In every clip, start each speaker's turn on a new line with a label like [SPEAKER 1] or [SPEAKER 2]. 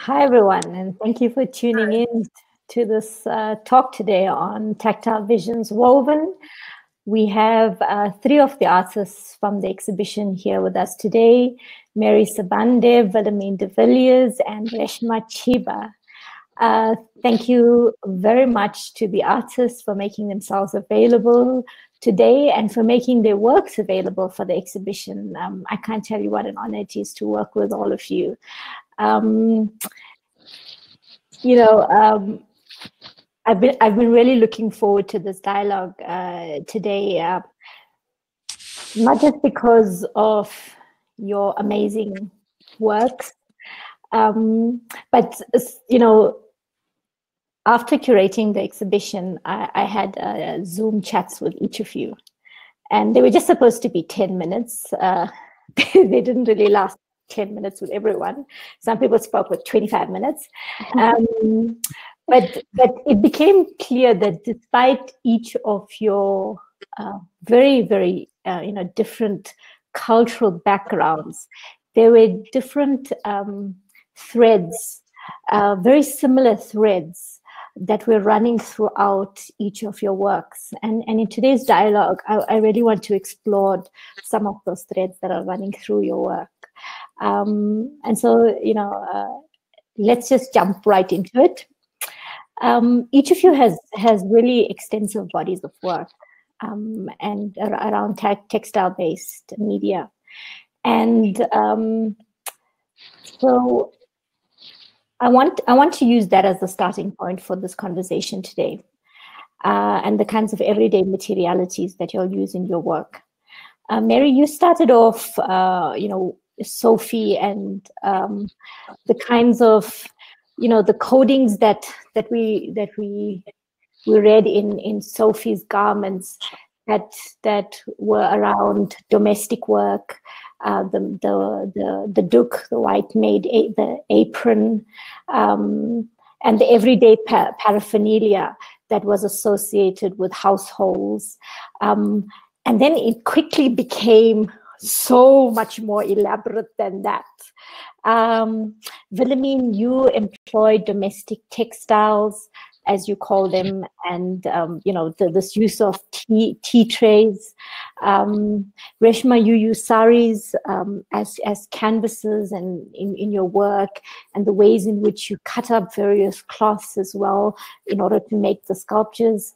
[SPEAKER 1] Hi, everyone, and thank you for tuning in to this uh, talk today on Tactile Visions Woven. We have uh, three of the artists from the exhibition here with us today, Mary Sibande, Willemein de Villiers, and Reshma Chhiba. Uh, thank you very much to the artists for making themselves available today and for making their works available for the exhibition. Um, I can't tell you what an honor it is to work with all of you. Um, you know, um, I've been I've been really looking forward to this dialogue uh, today, uh, not just because of your amazing works, um, but you know, after curating the exhibition, I, I had uh, Zoom chats with each of you, and they were just supposed to be ten minutes. Uh, they didn't really last 10 minutes with everyone. Some people spoke with 25 minutes. Um, but, but it became clear that despite each of your uh, very, very, uh, you know, different cultural backgrounds, there were different um, threads, uh, very similar threads that we're running throughout each of your works. And, and in today's dialogue, I, I really want to explore some of those threads that are running through your work. Um, and so, you know, uh, let's just jump right into it. Um, each of you has has really extensive bodies of work um, and around te textile based media, and um, so I want I want to use that as the starting point for this conversation today, uh, and the kinds of everyday materialities that you'll use in your work. Uh, Mary, you started off, uh, you know, Sophie and um, the kinds of you know the codings that that we that we we read in in Sophie's garments that that were around domestic work, uh, the the the the doek, the white maid, the apron, um, and the everyday pa- paraphernalia that was associated with households, um, and then it quickly became so much more elaborate than that. Um, Willemein, you employed domestic textiles, as you call them, and um, you know the, this use of tea, tea trays. Um, Reshma, you use saris um, as as canvases and in, in your work, and the ways in which you cut up various cloths as well in order to make the sculptures.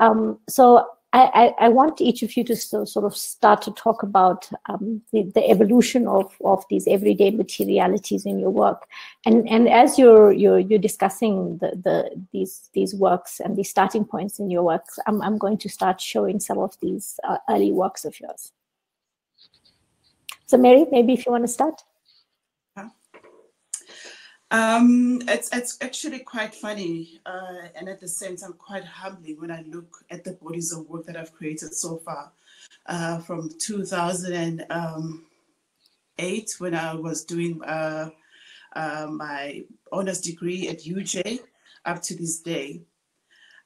[SPEAKER 1] Um, so I, I, want each of you to sort of start to talk about um, the, the, evolution of, of these everyday materialities in your work, and and as you're you're, you're discussing the, the these these works and these starting points in your works, I'm I'm going to start showing some of these uh, early works of yours. So Mary, maybe if you want to start.
[SPEAKER 2] Um, it's it's actually quite funny, uh, and at the same time quite humbling when I look at the bodies of work that I've created so far, uh, from 2008 um, when I was doing uh, uh, my honors degree at UJ, up to this day,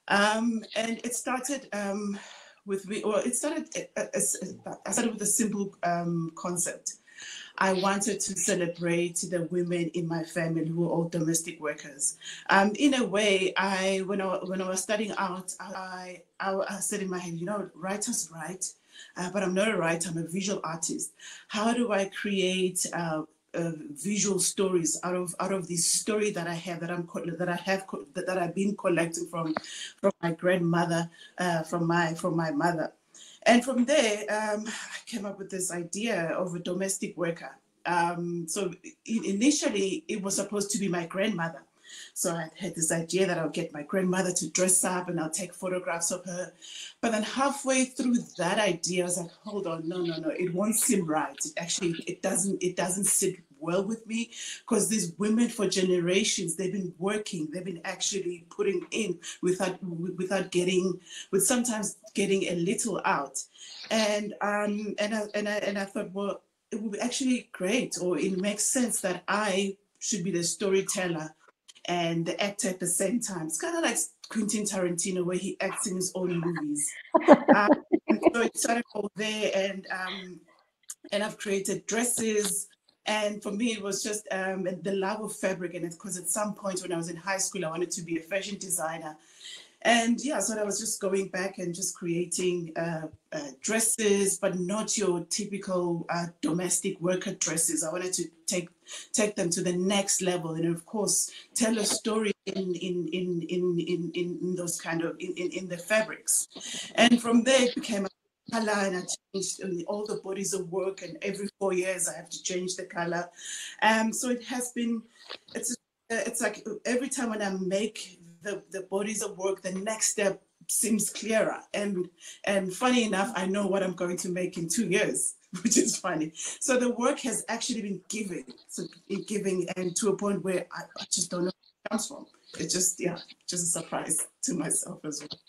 [SPEAKER 2] um, and it started um, with me. Well, it started. I started with a simple um, concept I wanted to celebrate the women in my family who are all domestic workers. Um, in a way, I when I when I was studying out, I I, I said in my head, you know, writers write, uh, but I'm not a writer. I'm a visual artist. How do I create uh, uh, visual stories out of out of this story that I have that I'm that I have that, that I've been collecting from from my grandmother, uh, from my from my mother. And from there, um, I came up with this idea of a domestic worker. Um, so initially, it was supposed to be my grandmother. So I had this idea that I'll get my grandmother to dress up and I'll take photographs of her. But then halfway through that idea, I was like, hold on, no, no, no, it won't seem right. It actually, it doesn't, it doesn't sit well with me because these women for generations they've been working they've been actually putting in without without getting with sometimes getting a little out and um and I, and I, and I thought well it would be actually great or it makes sense that I should be the storyteller and the actor at the same time. It's kind of like Quentin Tarantino, where he acts in his own movies. um, so it started all there, and um, and I've created dresses. And for me, it was just um, the love of fabric, and because at some point when I was in high school, I wanted to be a fashion designer. And yeah, so I was just going back and just creating uh, uh, dresses, but not your typical uh, domestic worker dresses. I wanted to take take them to the next level, and of course, tell a story in in in in in, in those kind of in, in, in the fabrics. And from there, it became a color, and I changed uh, all the bodies of work. And every four years, I have to change the color. Um, so it has been. It's uh, it's like every time when I make the, the bodies of work, the next step seems clearer. And and funny enough, I know what I'm going to make in two years, which is funny. So the work has actually been giving, so uh, giving, and to a point where I, I just don't know where it comes from. It's just yeah, just a surprise to myself as well.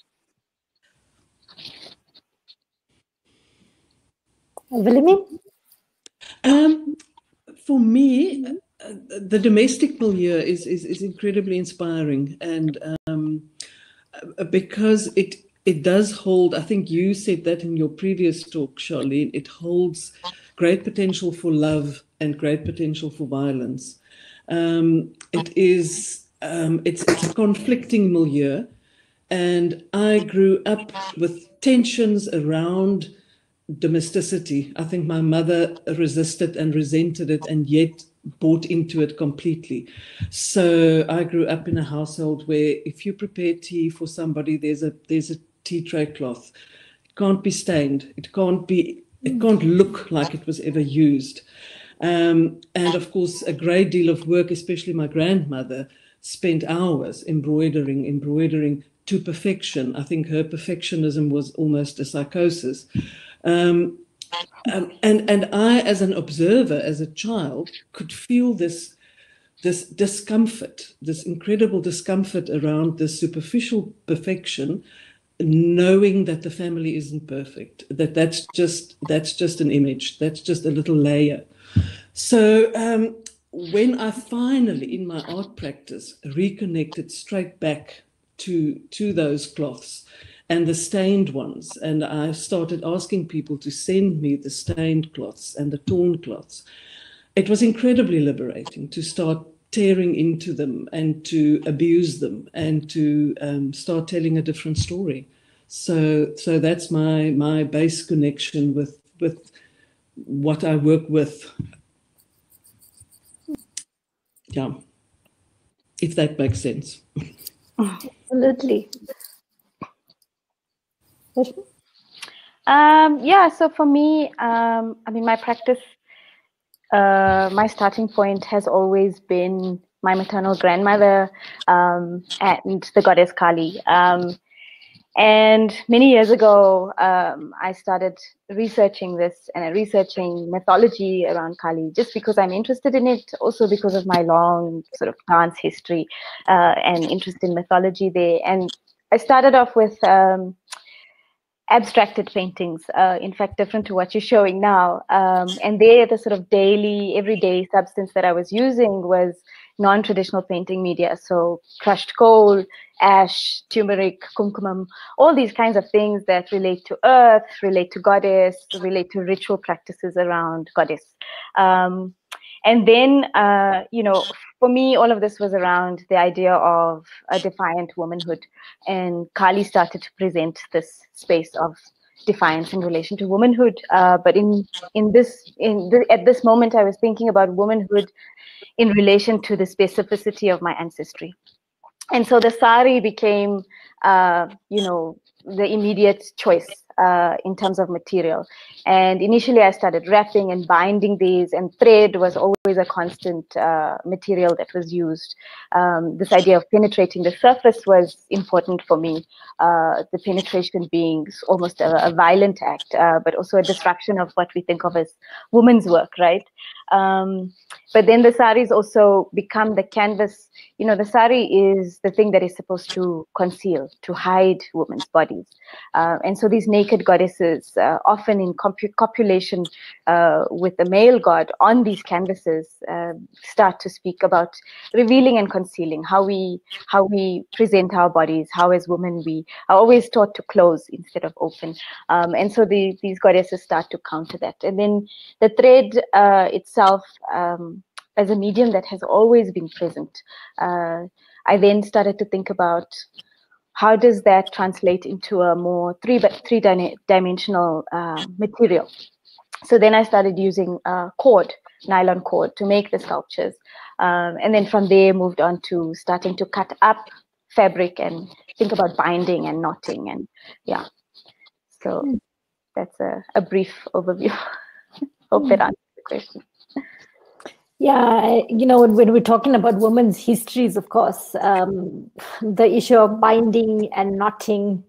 [SPEAKER 3] Um, for me, the domestic milieu is, is, is incredibly inspiring and um, because it it does hold i think you said that in your previous talk sharlene it holds great potential for love and great potential for violence. Um, it is um, it's, it's a conflicting milieu and i grew up with tensions around domesticity i think my mother resisted and resented it and yet bought into it completely. So I grew up in a household where if you prepare tea for somebody, there's a there's a tea tray cloth. It can't be stained. It can't be. It can't look like it was ever used. Um, and of course, a great deal of work, especially my grandmother, spent hours embroidering, embroidering to perfection. I think her perfectionism was almost a psychosis. Um, and and I, as an observer, as a child, could feel this this discomfort, this incredible discomfort around the superficial perfection, knowing that the family isn't perfect, that that's just that's just an image, that's just a little layer. So um, when I finally, in my art practice, reconnected straight back to to those cloths and the stained ones. And I started asking people to send me the stained cloths and the torn cloths. It was incredibly liberating to start tearing into them and to abuse them and to um, start telling a different story. So, so that's my my base connection with with what I work with. Yeah, if that makes sense.
[SPEAKER 1] Absolutely.
[SPEAKER 4] Um, yeah, so for me, um, I mean, my practice, uh, my starting point has always been my maternal grandmother um, and the goddess Kali. Um, and many years ago, um, I started researching this and researching mythology around Kali just because I'm interested in it, also because of my long sort of dance history uh, and interest in mythology there. And I started off with um, abstracted paintings, uh, in fact, different to what you're showing now. Um, and there, the sort of daily, everyday substance that I was using was non-traditional painting media. So crushed coal, ash, turmeric, kumkumam, all these kinds of things that relate to earth, relate to goddess, relate to ritual practices around goddess. Um, and then, uh, you know, for me, all of this was around the idea of a defiant womanhood. And Kali started to present this space of defiance in relation to womanhood. Uh, but in in this in the, at this moment, I was thinking about womanhood in relation to the specificity of my ancestry. And so the sari became, uh, you know, the immediate choice uh, in terms of material. And initially, I started wrapping and binding these, and thread was always a constant uh, material that was used. Um, this idea of penetrating the surface was important for me. Uh, the penetration being almost a, a violent act, uh, but also a disruption of what we think of as women's work, right? Um, but then the saris also become the canvas. You know, the sari is the thing that is supposed to conceal to hide women's bodies. Uh, and so these goddesses, uh, often in copulation uh, with the male god on these canvases, uh, start to speak about revealing and concealing how we how we present our bodies, how as women we are always taught to close instead of open. Um, and so the, these goddesses start to counter that. And then the thread uh, itself. Um, as a medium that has always been present. Uh, I then started to think about how does that translate into a more three but three dimensional uh, material. So then I started using uh, cord, nylon cord, to make the sculptures, um, and then from there moved on to starting to cut up fabric and think about binding and knotting and yeah. So mm. that's a, a brief overview. Hope that answers the question.
[SPEAKER 1] Yeah, you know, when, we're talking about women's histories, of course, um, the issue of binding and knotting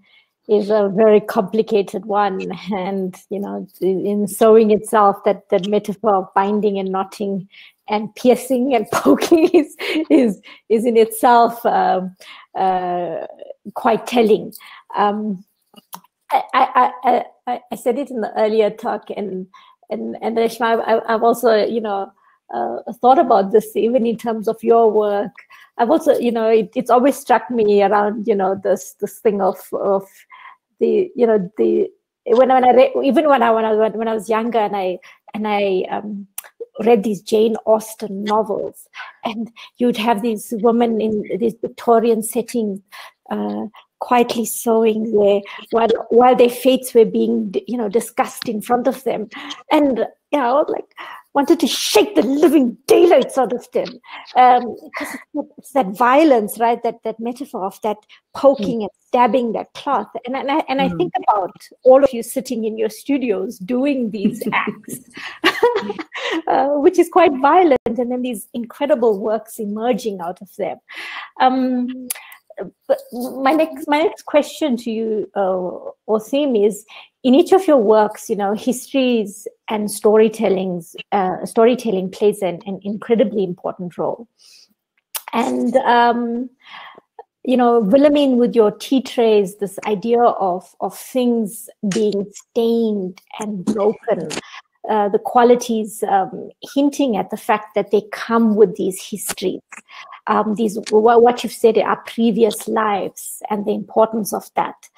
[SPEAKER 1] is a very complicated one. And, you know, in sewing itself, that, that metaphor of binding and knotting and piercing and poking is, is, is in itself uh, uh, quite telling. Um, I, I, I, I, said it in the earlier talk, and, and, and Reshma, I, I've also, you know, uh, thought about this even in terms of your work. I've also you know it, it's always struck me around you know this this thing of of the you know the when, when i read even when i when i when i was younger and i and i um, read these jane austen novels and you'd have these women in these victorian settings uh, quietly sewing there while while their fates were being you know discussed in front of them. And you know like wanted to shake the living daylights out of them um, because it's that violence, right? That that metaphor of that poking mm. and stabbing that cloth, and and I, and mm. I think about all of you sitting in your studios doing these acts, uh, which is quite violent, and then these incredible works emerging out of them. Um, my next my next question to you uh, theme is in each of your works you know histories and storytellings uh, storytelling plays an, an, incredibly important role. And um, you know willemein with your tea trays this idea of of things being stained and broken uh, the qualities um, hinting at the fact that they come with these histories um, these what you've said are previous lives and the importance of that,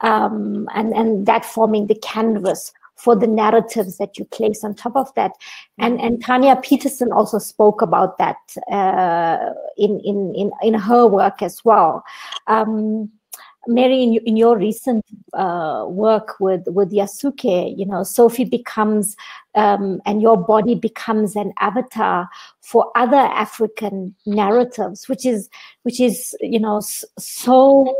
[SPEAKER 1] um, and and that forming the canvas for the narratives that you place on top of that. And and Tanya Peterson also spoke about that uh, in, in in in her work as well. Um, Mary, in, in your recent uh, work with with Yasuke, you know, Sophie becomes um, and your body becomes an avatar for other African narratives, which is which is you know so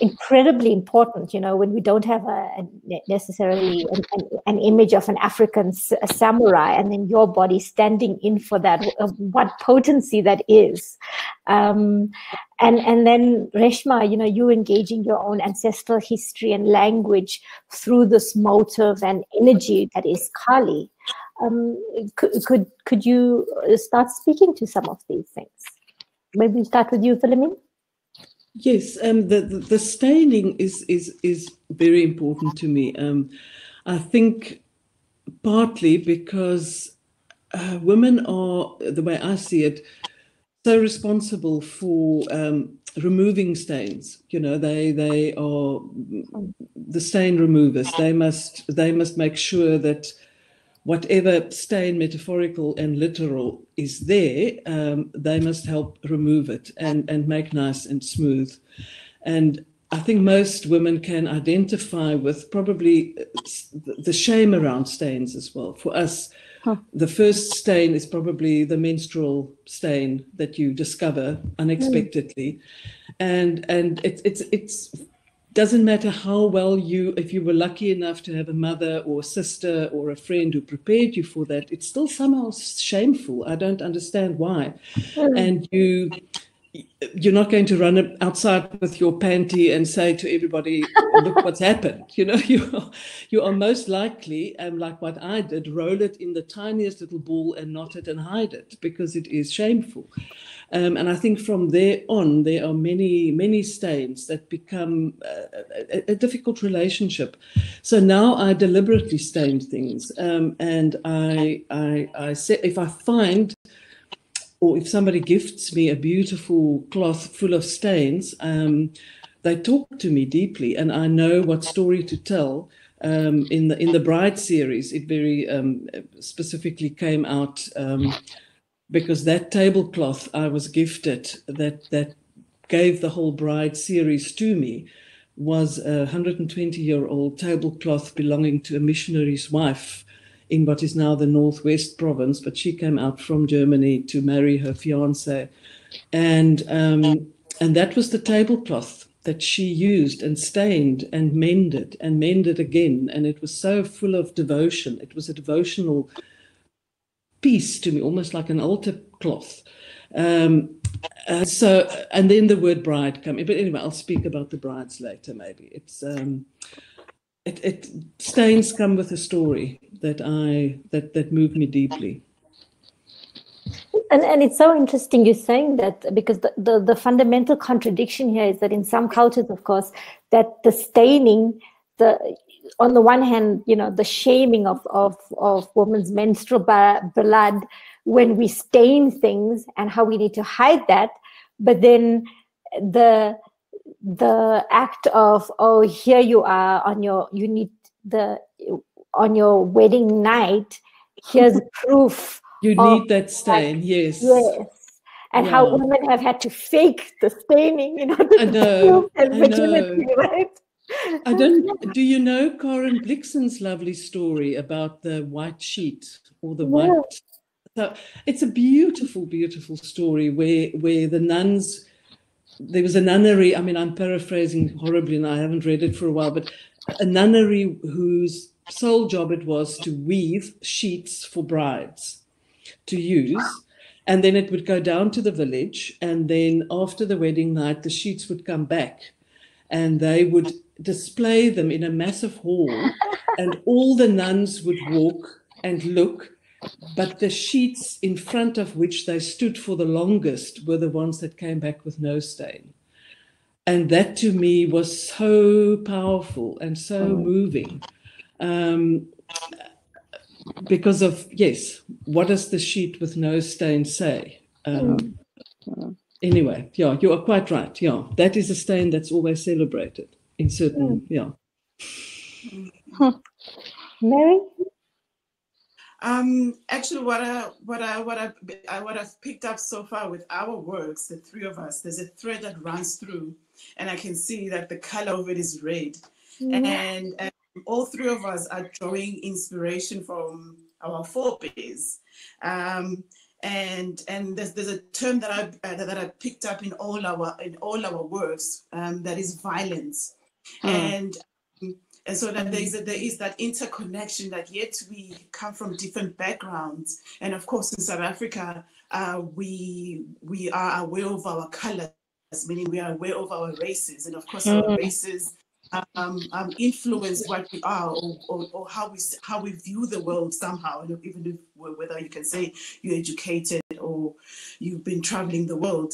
[SPEAKER 1] incredibly important you know when we don't have a, a necessarily an, an, image of an african samurai and then your body standing in for that what potency that is. Um, and and then reshma you know you engaging your own ancestral history and language through this motive and energy that is kali. Um, could, could could you start speaking to some of these things? Maybe start with you Willemein
[SPEAKER 3] Yes, um, the, the, the staining is is is very important to me. Um, I think partly because uh, women are, the way I see it, so responsible for um, removing stains. You know, they they are the stain removers. They must they must make sure that whatever stain, metaphorical and literal, is there, um, they must help remove it and, and make nice and smooth. And I think most women can identify with probably the shame around stains as well. For us, huh. the first stain is probably the menstrual stain that you discover unexpectedly, mm. and and it's it's it's doesn't matter how well you, if you were lucky enough to have a mother or a sister or a friend who prepared you for that, it's still somehow shameful. I don't understand why. Mm. And you, you're not going to run outside with your panty and say to everybody, "Look what's happened." You know, you you are most likely, um, like what I did, roll it in the tiniest little ball and knot it and hide it because it is shameful. Um, and I think from there on, there are many many stains that become a, a, difficult relationship. So now I deliberately stain things, um, and I I I say if I find or if somebody gifts me a beautiful cloth full of stains, um, they talk to me deeply, and I know what story to tell. Um, in the in the bride series, it very um, specifically came out um, because that tablecloth I was gifted that that gave the whole bride series to me was a 120 year old tablecloth belonging to a missionary's wife in what is now the Northwest province, but she came out from Germany to marry her fiance. And, um, and that was the tablecloth that she used and stained and mended and mended again. And it was so full of devotion. It was a devotional piece to me, almost like an altar cloth. Um, uh, so, and then the word bride came in. But anyway, I'll speak about the brides later, maybe. It's. Um, it, it stains come with a story that I that that moved me deeply.
[SPEAKER 1] And, and it's so interesting you're saying that because the, the, the fundamental contradiction here is that in some cultures, of course, that the staining, the on the one hand, you know, the shaming of of of women's menstrual blood when we stain things and how we need to hide that, but then the the act of oh here you are on your you need the on your wedding night here's proof
[SPEAKER 3] you need that stain yes
[SPEAKER 1] yes and yeah. how women have had to fake the staining in order to prove their virginity right
[SPEAKER 3] I don't. Do you know Karen Blixen's lovely story about the white sheet or the white? So it's a beautiful, beautiful story where where the nuns there was a nunnery. I mean, I'm paraphrasing horribly, and I haven't read it for a while, but a nunnery whose sole job it was to weave sheets for brides to use. And then it would go down to the village. And then after the wedding night, the sheets would come back and they would display them in a massive hall. And all the nuns would walk and look but the sheets in front of which they stood for the longest were the ones that came back with no stain. And that to me was so powerful and so oh. moving. Um, because of, yes, what does the sheet with no stain say? Um, mm. Anyway, yeah, you are quite right. Yeah, that is a stain that's always celebrated in certain, mm. yeah.
[SPEAKER 1] Mary?
[SPEAKER 2] Um, actually, what I what I what I what I've picked up so far with our works, the three of us, there's a thread that runs through, and I can see that the color of it is red, yeah. and, and all three of us are drawing inspiration from our forebears. Um, and and there's, there's a term that I uh, that I picked up in all our in all our works um, that is violence, mm. and and so that there is, there is that interconnection that yet we come from different backgrounds. And of course, in South Africa, uh, we we are aware of our colors, meaning we are aware of our races. And of course, mm-hmm. our races um, um, influence what we are or, or, or, how we how we view the world somehow. Even if whether you can say you're educated or you've been traveling the world,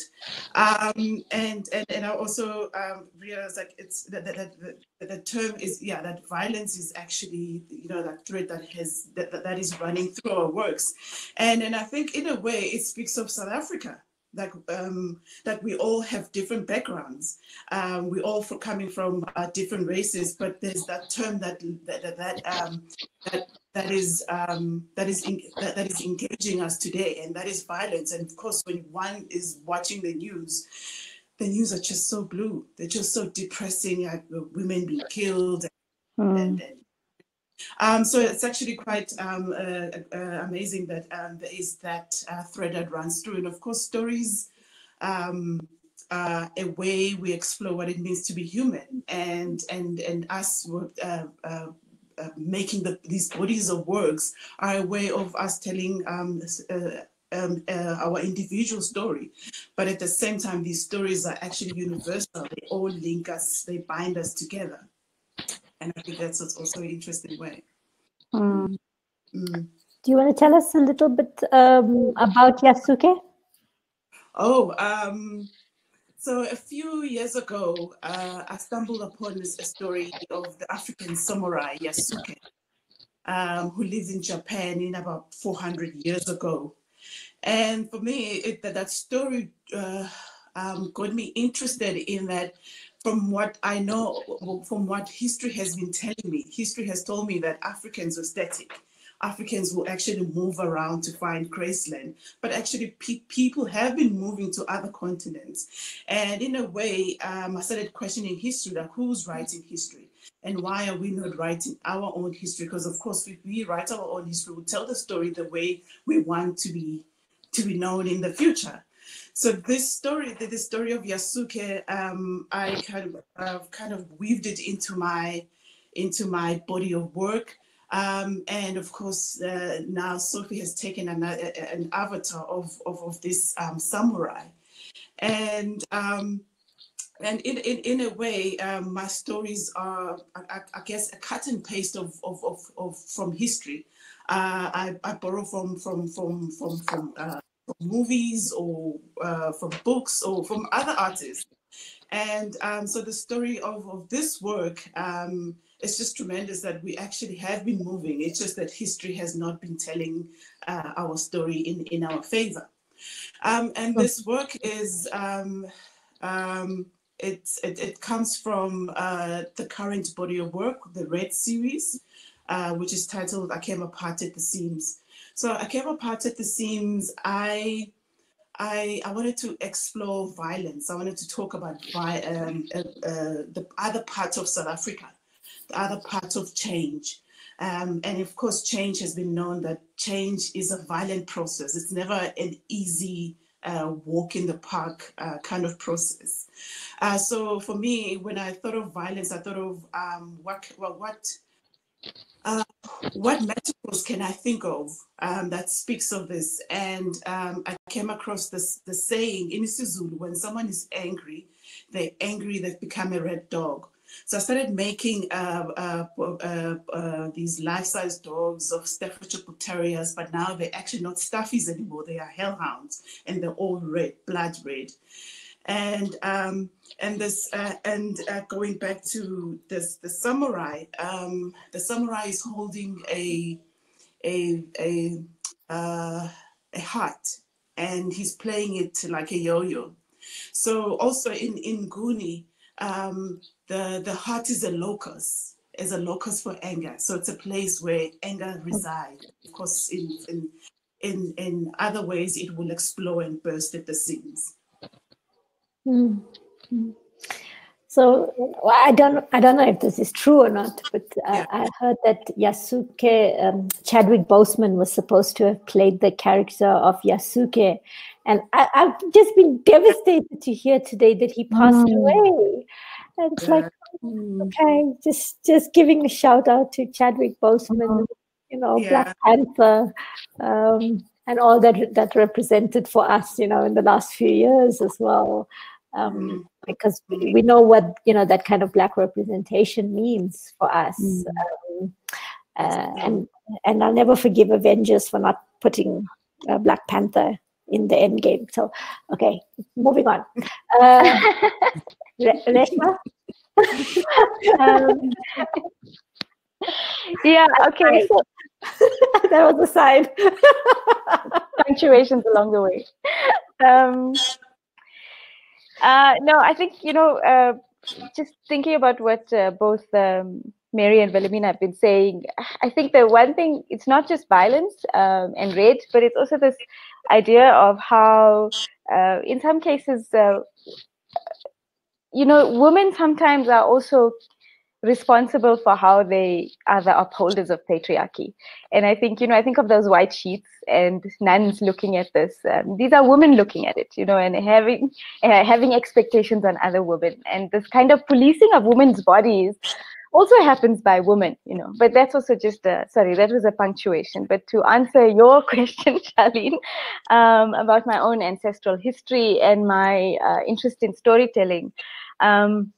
[SPEAKER 2] um, and, and and I also um, realized that it's that, that, the term is yeah that violence is actually you know that thread that has that, that is running through our works, and and I think in a way it speaks of South Africa that um, that we all have different backgrounds. Um, we all for coming from uh, different races, but there's that term that that that um, that, that is um, that is in, that, that is engaging us today, and that is violence. And of course, when one is watching the news, the news are just so blue. They're just so depressing. Like women being killed, and, mm. and, and um, so it's actually quite um, uh, uh, amazing that um, there is that uh, thread that runs through. And of course, stories um, a way we explore what it means to be human and, and, and us uh, uh, uh, making the, these bodies of works are a way of us telling um, um, uh, our individual story, but at the same time, these stories are actually universal. They all link us, they bind us together, and I think that's also an interesting way.
[SPEAKER 4] Mm.
[SPEAKER 2] Mm.
[SPEAKER 1] Do you want to tell us a little bit um, about Yasuke?
[SPEAKER 2] Oh, um, so a few years ago, uh, I stumbled upon this, a story of the African samurai Yasuke, um, who lived in Japan in about 400 years ago. And for me, it, that, that story uh, um, got me interested in that from what I know, from what history has been telling me, history has told me that Africans were static Africans will actually move around to find graceland, but actually pe- people have been moving to other continents. And in a way, um, I started questioning history, like who's writing history? And why are we not writing our own history? Because of course, if we write our own history, we tell the story the way we want to be to be known in the future. So this story, the, story of Yasuke, um, I kind of uh, kind of weaved it into my into my body of work. Um, and of course, uh, now Sophie has taken an, an avatar of, of, of this um, samurai. And um, and in, in, in a way, um, my stories are, I, I, guess, a cut and paste of, of, of, of from history. Uh, I, I borrow from from from from from, uh, from movies or uh, from books or from other artists. And um, so the story of, of this work um, it's just tremendous that we actually have been moving. It's just that history has not been telling uh, our story in, in our favor. Um, and this work is, um, um, it, it, comes from uh, the current body of work, the Red series, uh, which is titled I Came Apart at the Seams. So I Came Apart at the Seams, I I, I, wanted to explore violence. I wanted to talk about um, uh, uh, the other parts of South Africa the other parts of change. Um, and of course, change has been known that change is a violent process. It's never an easy uh, walk in the park uh, kind of process. Uh, so for me, when I thought of violence, I thought of um, what well, what uh, what metaphors can I think of um, that speaks of this? And um, I came across this the saying in isiZulu: when someone is angry, they're angry, they've become a red dog. So I started making uh, uh, uh, uh these life-size dogs of Staffordshire Terriers, but now they're actually not Staffies anymore. They are hellhounds, and they're all red, blood red. And um, and this uh, and uh, going back to this, the samurai, um, the samurai is holding a a a a heart, and he's playing it like a yo-yo. So also in in Nguni, um, the, the heart is a locus, is a locus for anger. So it's a place where anger resides. Of course, in, in, in, in other ways, it will explode and burst at the seams.
[SPEAKER 1] Mm-hmm. So well, I don't I don't know if this is true or not, but uh. I heard that Yasuke um, Chadwick Boseman was supposed to have played the character of Yasuke, and I, have just been devastated to hear today that he passed mm. away. And it's like, okay, just just giving a shout out to Chadwick Boseman, mm-hmm. you know, yeah. Black Panther, um, and all that that represented for us, you know, in the last few years as well. Um, mm. Because we, we, know what you know that kind of black representation means for us, mm. um, uh, and and I'll never forgive Avengers for not putting uh, Black Panther in the end game. So, okay, moving on. Uh, Reshma?
[SPEAKER 4] um, yeah, okay. So
[SPEAKER 1] that was a sign.
[SPEAKER 4] Punctuations along the way. Um, uh, no, I think, you know, uh, just thinking about what uh, both um, Mary and Willemein have been saying, I think the one thing, it's not just violence um, and rage, but it's also this idea of how, uh, in some cases, uh, you know, women sometimes are also responsible for how they are the upholders of patriarchy. And I think, you know, I think of those white sheets and nuns looking at this. Um, these are women looking at it, you know, and having uh, having expectations on other women, and this kind of policing of women's bodies also happens by women, you know. But that's also just a, sorry, that was a punctuation. But to answer your question, Sharlene, um, about my own ancestral history and my uh, interest in storytelling. Um,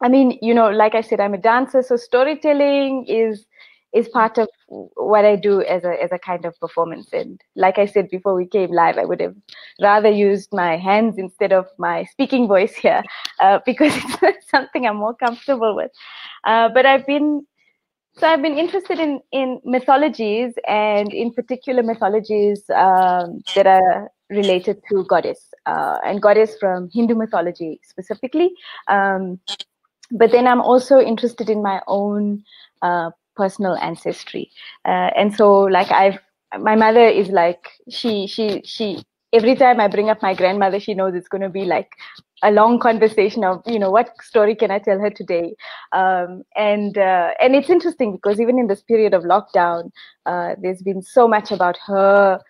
[SPEAKER 4] I mean, you know, like I said, I'm a dancer, so storytelling is is part of what I do as a as a kind of performance. And like I said before we came live, I would have rather used my hands instead of my speaking voice here uh, because it's something I'm more comfortable with. Uh, but I've been so I've been interested in in mythologies and in particular mythologies um, that are related to goddess uh, and goddess from Hindu mythology specifically. Um, but then I'm also interested in my own uh, personal ancestry. Uh, and so like i've my mother is like she she she every time i bring up my grandmother she knows it's going to be like a long conversation of you know what story can i tell her today? Um, and uh, and it's interesting because even in this period of lockdown uh, there's been so much about her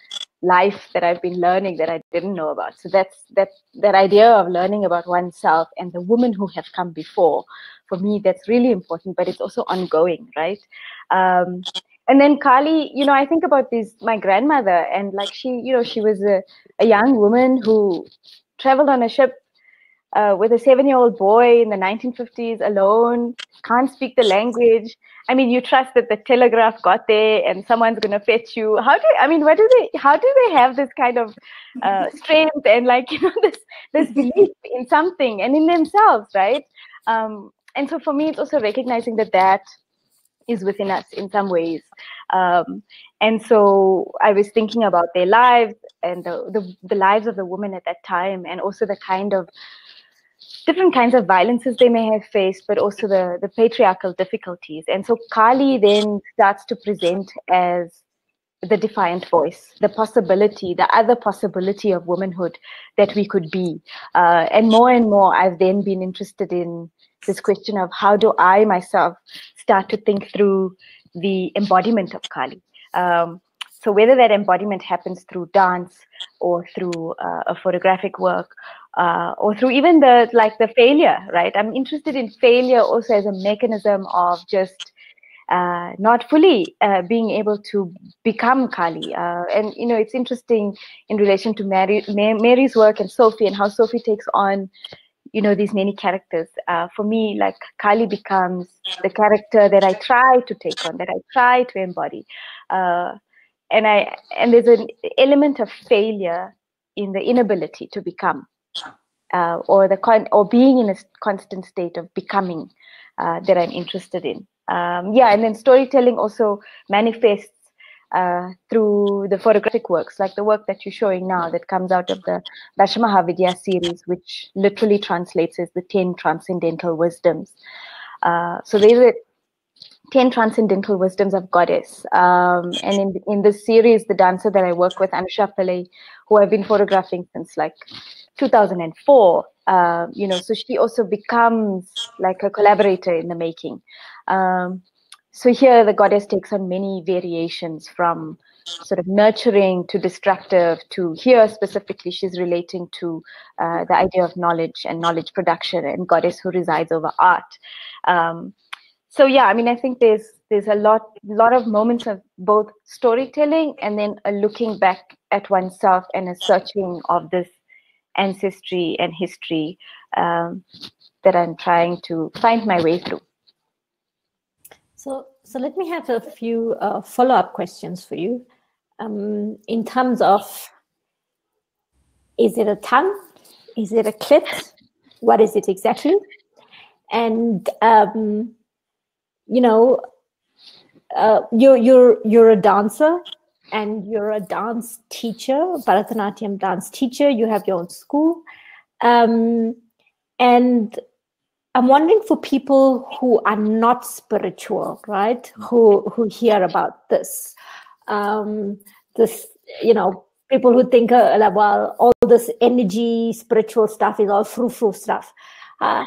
[SPEAKER 4] life that i've been learning that i didn't know about. So that's that that idea of learning about oneself and the women who have come before for me that's really important but it's also ongoing right? Um, and then kali you know i think about this my grandmother and like she you know she was a, a young woman who traveled on a ship uh, with a seven year old boy in the 1950s alone can't speak the language. I mean you trust that the telegraph got there and someone's going to fetch you. How do i mean what do they how do they have this kind of uh, strength and like you know this this belief in something and in themselves right? Um, and so for me it's also recognizing that that is within us in some ways. Um, and so i was thinking about their lives and the, the, the lives of the women at that time and also the kind of different kinds of violences they may have faced but also the, the patriarchal difficulties and so kali then starts to present as the defiant voice, the possibility, the other possibility of womanhood that we could be. Uh, and more and more, I've then been interested in this question of how do I myself start to think through the embodiment of Kali. Um, so whether that embodiment happens through dance or through uh, a photographic work uh, or through even the like the failure, right? I'm interested in failure also as a mechanism of just uh, not fully uh, being able to become Kali. Uh, and you know, it's interesting in relation to Mary, Mary's work and Sophie and how Sophie takes on you know these many characters uh, for me like kali becomes the character that i try to take on that i try to embody uh, and i and there's an element of failure in the inability to become uh, or the con- or being in a constant state of becoming uh, that i'm interested in um, yeah and then storytelling also manifests uh, through the photographic works, like the work that you're showing now that comes out of the Dashamahavidya series, which literally translates as the 10 transcendental wisdoms. Uh, so there's a 10 transcendental wisdoms of goddess. Um, and in, in this series, the dancer that I work with, Anusha Pillai, who I've been photographing since like 2004, uh, you know, so she also becomes like a collaborator in the making. Um, so here the goddess takes on many variations from sort of nurturing to destructive to here specifically she's relating to uh, the idea of knowledge and knowledge production and goddess who resides over art um, so yeah i mean i think there's there's a lot lot of moments of both storytelling and then a looking back at oneself and a searching of this ancestry and history um, that i'm trying to find my way through
[SPEAKER 1] so, so let me have a few uh, follow-up questions for you. Um, in terms of, is it a tongue? Is it a clit? What is it exactly? And um, you know, uh, you're you're you're a dancer and you're a dance teacher, Bharatanatyam dance teacher. You have your own school, um, and I'm wondering for people who are not spiritual, right? Who who hear about this, um, this you know, people who think, uh, well, all this energy, spiritual stuff is all frou frou stuff. Uh,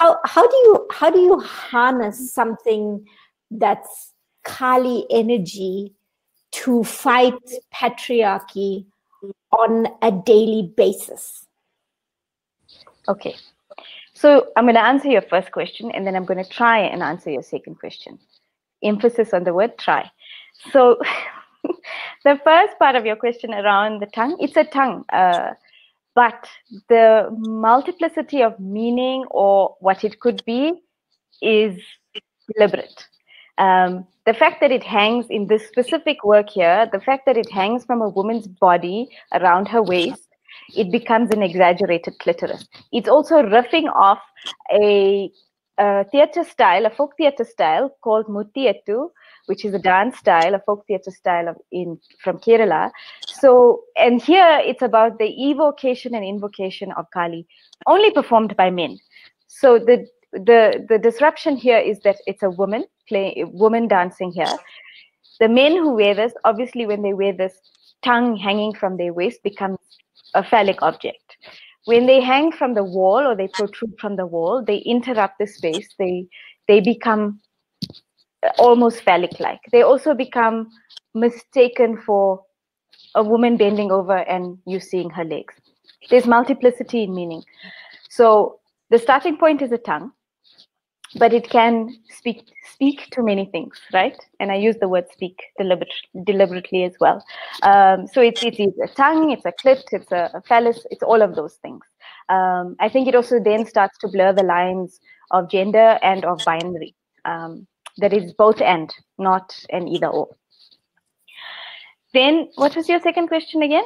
[SPEAKER 1] how how do you how do you harness something that's Kali energy to fight patriarchy on a daily basis?
[SPEAKER 4] Okay, So I'm going to answer your first question and then I'm going to try and answer your second question. Emphasis on the word try. So the first part of your question around the tongue, it's a tongue. Uh, but the multiplicity of meaning or what it could be is deliberate. Um, the fact that it hangs in this specific work here, the fact that it hangs from a woman's body around her waist, it becomes an exaggerated clitoris. It's also riffing off a, a theater style, a folk theater style called Mudiyettu, which is a dance style, a folk theater style of in from Kerala. So, and here it's about the evocation and invocation of Kali, only performed by men. So the the the disruption here is that it's a woman playing woman dancing here. The men who wear this, obviously, when they wear this, tongue hanging from their waist becomes a phallic object. When they hang from the wall or they protrude from the wall, they interrupt the space. They they become almost phallic-like. They also become mistaken for a woman bending over and you seeing her legs. There's multiplicity in meaning. So the starting point is a tongue but it can speak speak to many things, right? And I use the word speak deliberate, deliberately as well. Um, so it's, it's a tongue, it's a clit, it's a, a phallus, it's all of those things. Um, I think it also then starts to blur the lines of gender and of binary. Um, that is both and, not an either or. Then, what was your second question again?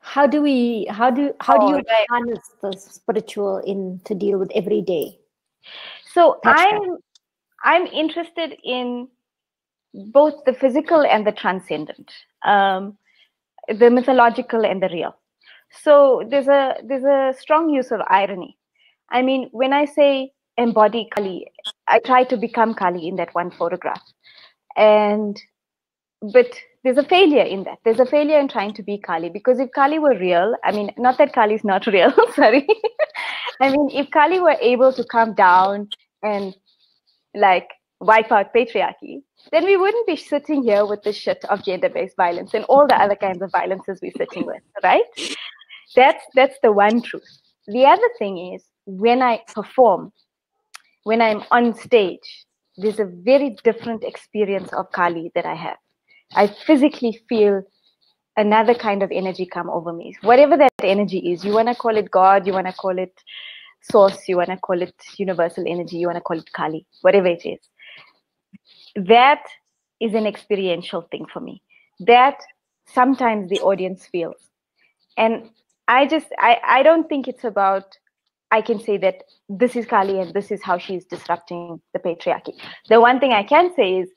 [SPEAKER 1] How do we? How do how oh, do you right. harness the spiritual in to deal with everyday?
[SPEAKER 4] So I'm I'm interested in both the physical and the transcendent, um, the mythological and the real. So there's a there's a strong use of irony. I mean, when I say embody Kali, I try to become Kali in that one photograph, and but there's a failure in that. There's a failure in trying to be Kali because if Kali were real, I mean, not that Kali is not real, sorry. I mean, if Kali were able to come down and like wipe out patriarchy, then we wouldn't be sitting here with the shit of gender-based violence and all the other kinds of violences we're sitting with, right? That's that's the one truth. The other thing is when I perform, when I'm on stage, there's a very different experience of Kali that I have. I physically feel another kind of energy come over me. Whatever that energy is, you want to call it God, you want to call it source, you want to call it universal energy, you want to call it Kali, whatever it is. That is an experiential thing for me. That sometimes the audience feels. And I just, I, I don't think it's about, I can say that this is Kali and this is how she's disrupting the patriarchy. The one thing I can say is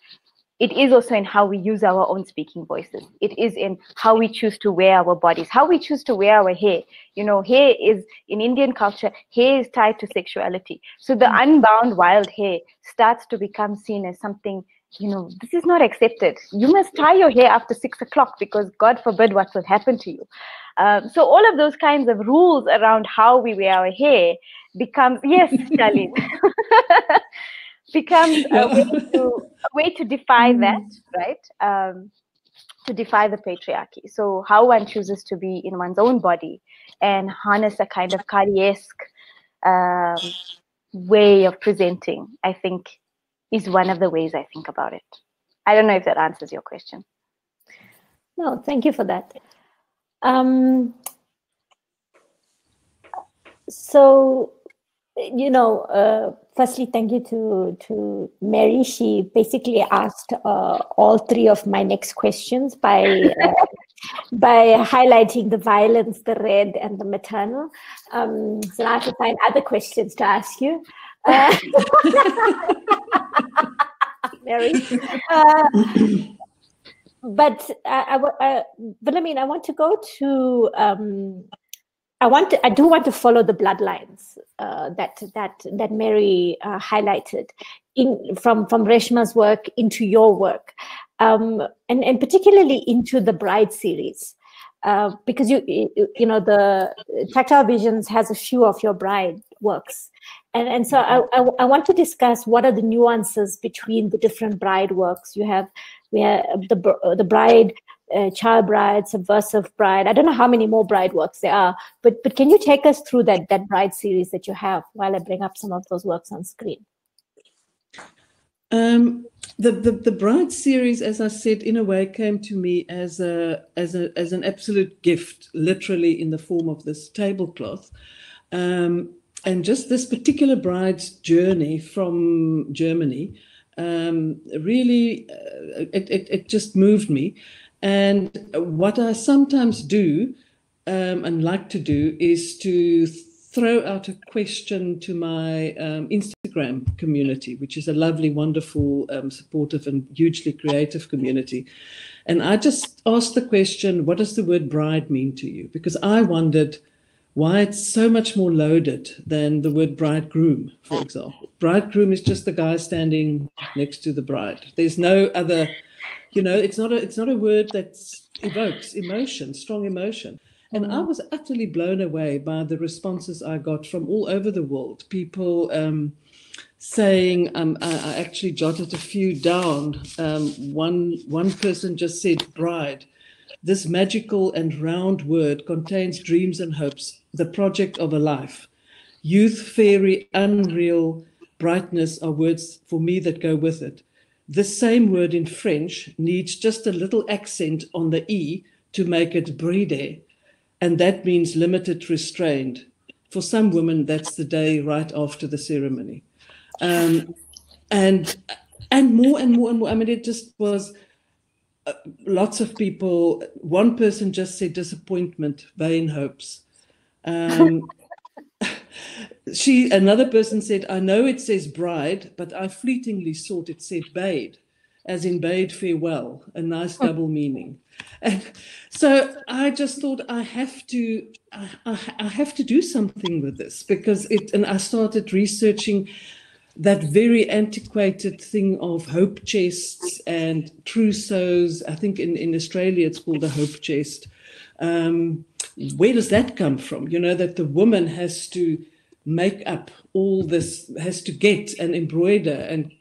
[SPEAKER 4] it is also in how we use our own speaking voices. It is in how we choose to wear our bodies, how we choose to wear our hair. You know, hair is in Indian culture, hair is tied to sexuality. So the mm. unbound wild hair starts to become seen as something, you know, this is not accepted. You must tie your hair after six o'clock because God forbid what will happen to you. Um, so all of those kinds of rules around how we wear our hair become, yes, Sharlene. becomes a, way to, a way to defy mm. that, right? Um, to defy the patriarchy. So how one chooses to be in one's own body and harness a kind of Kali-esque um, way of presenting, I think, is one of the ways I think about it. I don't know if that answers your question.
[SPEAKER 1] No, thank you for that. Um, so you know, uh, firstly, thank you to to Mary. She basically asked uh, all three of my next questions by uh, by highlighting the violence, the red, and the maternal. Um, so now I have to find other questions to ask you. Uh, Mary. But I, I, but I mean, I want to go to um, I want to, I do want to follow the bloodlines uh, that that that Mary uh, highlighted in from from Reshma's work into your work, um, and and particularly into the Bride series, uh, because you you know the Tactile Visions has a few of your Bride works, and and so I, I, I want to discuss what are the nuances between the different Bride works. You have we have the the Bride uh, Child Bride, Subversive Bride. I don't know how many more bride works there are, but but can you take us through that that bride series that you have while I bring up some of those works on screen?
[SPEAKER 3] Um, the, the the bride series, as I said, in a way came to me as a as a as an absolute gift, literally in the form of this tablecloth. Um, and just this particular bride's journey from Germany um, really uh, it, it, it just moved me and what I sometimes do um, and like to do is to throw out a question to my um, Instagram community, which is a lovely, wonderful, um, supportive, and hugely creative community. And I just asked the question, what does the word bride mean to you? Because I wondered why it's so much more loaded than the word bridegroom, for example. Bridegroom is just the guy standing next to the bride. There's no other you know it's not a it's not a word that evokes emotion strong emotion and i was utterly blown away by the responses i got from all over the world people um, saying um, I, I, actually jotted a few down um, one one person just said bride this magical and round word contains dreams and hopes the project of a life youth fairy unreal brightness are words for me that go with it the same word in French needs just a little accent on the E to make it bride, and that means limited, restrained. For some women, that's the day right after the ceremony. Um, and and more and more and more. I mean, it just was uh, lots of people. One person just said disappointment, vain hopes. Um, she another person said, I know it says bride, but I fleetingly thought it said bade, as in bade farewell, a nice double meaning. And so I just thought I have to I, I, I have to do something with this because it and I started researching that very antiquated thing of hope chests and trousseaus. I think in, in Australia it's called a hope chest. Um, where does that come from? You know, that the woman has to make up all this, has to get and embroider and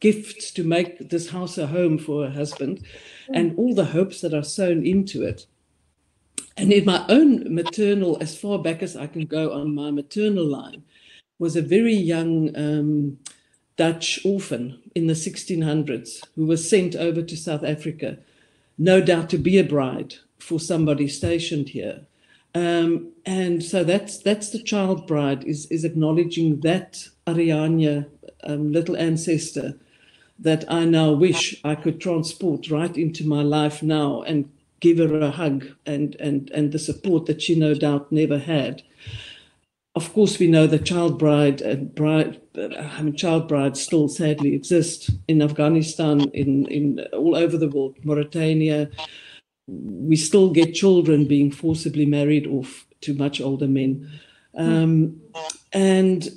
[SPEAKER 3] gifts to make this house a home for her husband, and all the hopes that are sewn into it. And in my own maternal, as far back as I can go on my maternal line, was a very young um, Dutch orphan in the 1600s who was sent over to South Africa, no doubt to be a bride for somebody stationed here. Um, and so that's that's the child bride is is acknowledging that Arianya um, little ancestor that I now wish I could transport right into my life now and give her a hug and and and the support that she no doubt never had. Of course, we know that child bride and bride, I mean, child brides still sadly exist in Afghanistan, in in all over the world, Mauritania, we still get children being forcibly married off to much older men. Um, and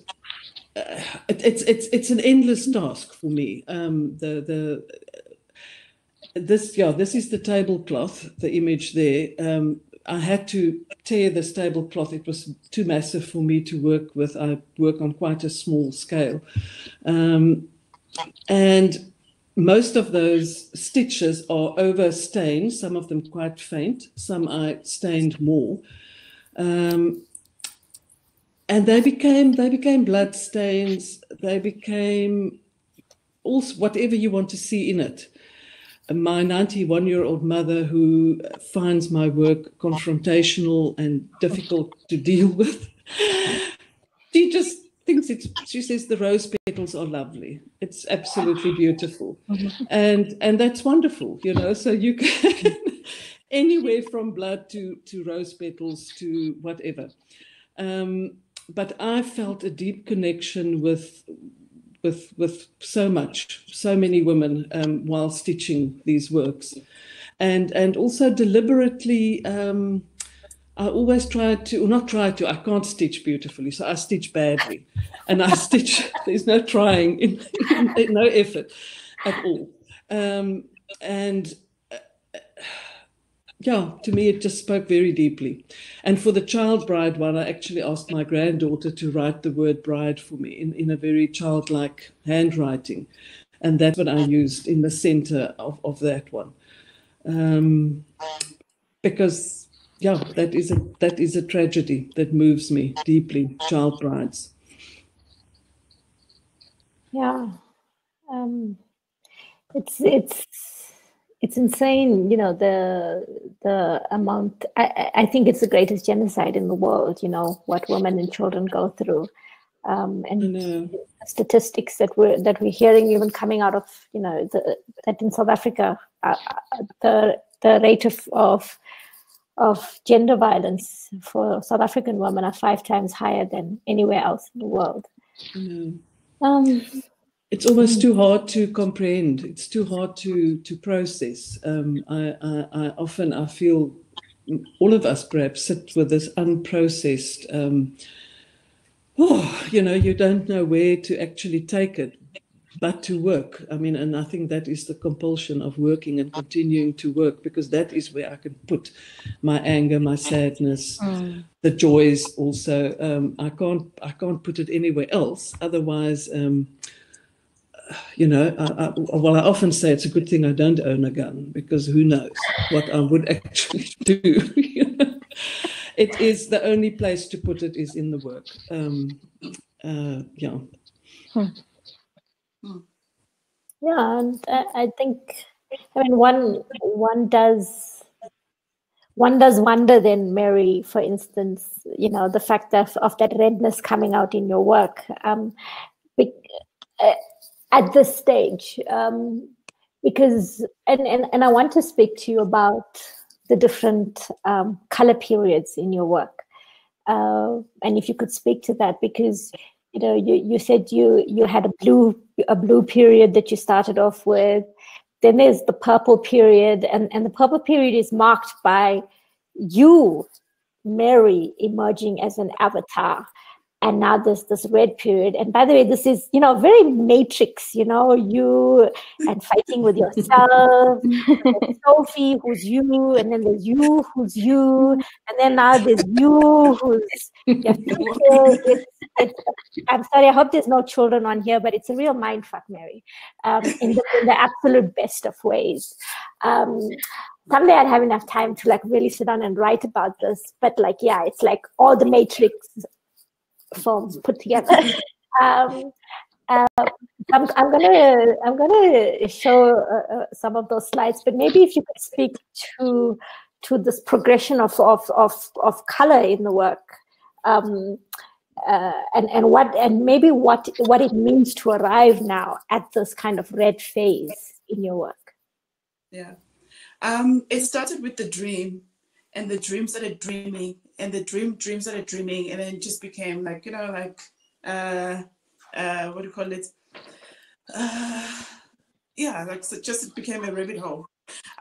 [SPEAKER 3] uh, it, it's it's it's an endless task for me. Um, the the this yeah this is the tablecloth, the image there. Um, I had to tear this tablecloth. It was too massive for me to work with. I work on quite a small scale, um, and most of those stitches are over stained, some of them quite faint, some are stained more. Um, and they became they became blood stains, they became also whatever you want to see in it. My 91 year old mother, who finds my work confrontational and difficult to deal with, she just thinks it's she says the rose are lovely. It's absolutely beautiful. And and that's wonderful you know so you can anywhere from blood to to rose petals to whatever. Um, but i felt a deep connection with with with so much so many women um, while stitching these works. And and also deliberately um, I always try to, or not try to, I can't stitch beautifully, so I stitch badly. And I stitch, there's no trying, in, in, no effort at all. Um, and uh, yeah, to me, it just spoke very deeply. And for the child bride one, I actually asked my granddaughter to write the word bride for me in, in a very childlike handwriting. And that's what I used in the center of, of that one. um, because yeah, that is a that is a tragedy that moves me deeply. Child brides.
[SPEAKER 1] Yeah, um, it's it's it's insane. You know the the amount. I I think it's the greatest genocide in the world. You know what women and children go through. Um, and statistics that we're that we're hearing even coming out of you know the, that in South Africa uh, uh the the rate of, of of gender violence for South African women are five times higher than anywhere else in the world.
[SPEAKER 3] Mm. Um, it's almost too hard to comprehend. It's too hard to to process. Um, I, I, I, often I feel all of us perhaps sit with this unprocessed. Um, oh, you know, you don't know where to actually take it but to work. I mean, and I think that is the compulsion of working and continuing to work because that is where I can put my anger, my sadness, mm. the joys. Also, um, I can't I can't put it anywhere else. Otherwise, um, you know, I, I, well, I often say it's a good thing I don't own a gun because who knows what I would actually do. it is the only place to put it is in the work. Um, uh, yeah. Hmm.
[SPEAKER 1] Yeah, I think I mean one one does one does wonder then, Mary, for instance, you know, the fact that of that redness coming out in your work. Um, uh, at this stage, um, because and, and and I want to speak to you about the different um, color periods in your work, uh, and if you could speak to that, because you know you, you said you you had a blue a blue period that you started off with. Then there's the purple period and and the purple period is marked by you mary emerging as an avatar. And now there's this red period. And by the way this is you know very matrix you know you and fighting with yourself sophie who's you and then there's you who's you and then now there's you who's it's, i'm sorry i hope there's no children on here but it's a real mind fuck mary um, in, the, in the absolute best of ways um, someday I'd have enough time to like really sit down and write about this. But like, yeah, it's like all the matrix films put together. um, uh, I'm, I'm gonna I'm gonna show uh, uh, some of those slides, but maybe if you could speak to to this progression of of of, of color in the work, um, uh, and and what and maybe what what it means to arrive now at this kind of red phase in your work.
[SPEAKER 2] Yeah, um, it started with the dream, and the dreams that are dreaming and the dream dreams that are dreaming and then it just became like you know like uh uh what do you call it? Uh yeah like so just it became a rabbit hole.